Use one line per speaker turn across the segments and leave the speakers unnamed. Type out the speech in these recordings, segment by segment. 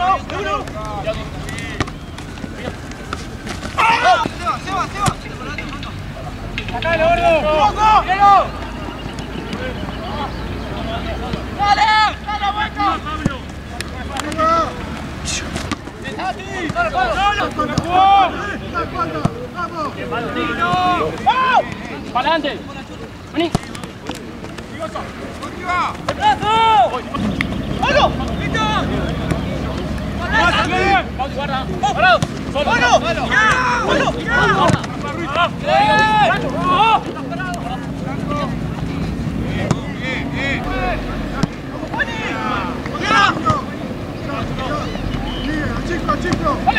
uno, de
uno. ¡Ah! Seba, Seba, Seba. ¡Dale! ¡Dale,
hueco! ¡Pablo!
¡Dale,
Pablo!
¡Dale, Pablo! ¡Vamos!
¡Para adelante!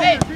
Hey!